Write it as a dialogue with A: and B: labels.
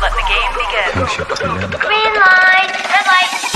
A: Let the game begin.
B: Green
A: light. Red light.